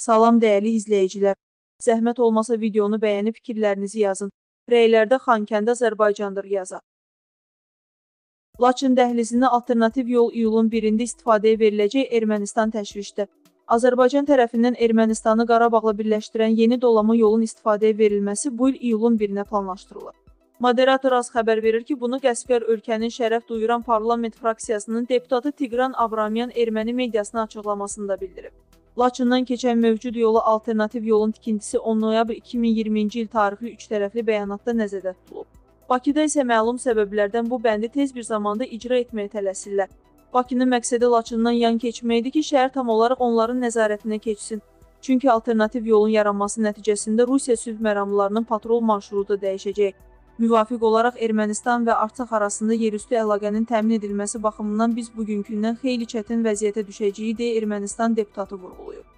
Salam dəyərli izləyicilər. Zəhmət olmasa videonu bəyənib fikirlərinizi yazın. Rəylərdə Xankəndi Azərbaycandır yazaq. Laçın dəhlizində alternativ yol iyulun 1-də istifadəyə veriləcək Ermənistan təşvişdə. Azərbaycan tərəfindən Ermənistanı Qarabağla birləşdirən yeni dolama yolun istifadəyə verilməsi bu il iyulun 1-nə planlaşdırılır. Moderator az xəbər verir ki, bunu Qəsbkar ölkənin şərəf duyuran parlament fraksiyasının deputatı Tiqran Abramyan erməni mediasına açıqlamasında bildirib. Laçından keçən mövcud yola alternativ yolun tikintisi 10 noyabr 2020-ci il tarixli üç tərəfli bəyanatda nəzərdə tutulub. Bakıda isə məlum səbəblərdən bu bəndi tez bir zamanda icra etməyə tələsirlər. Bakının məqsədi Laçından yan keçməkdir ki, şəhər tam olaraq onların nəzarətinə keçsin. Çünki alternativ yolun yaranması nəticəsində Rusiya sülh məramlarının patrol marşrutu dəyişəcək. Müvafiq olaraq Ermənistan və Artsaq arasında yerüstü əlaqənin təmin edilməsi baxımından biz bugünkündən xeyli çətin vəziyyətə düşəcəyi deyə Ermənistan deputatı vurğulayıb.